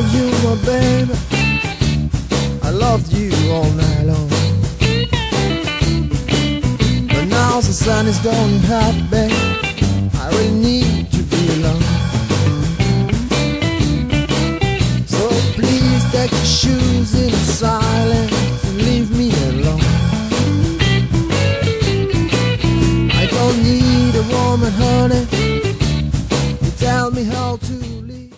loved you, my baby. I loved you all night long. But now the sun is going hot, baby. I really need to be alone. So please take your shoes in silence and leave me alone. I don't need a woman, honey. You tell me how to.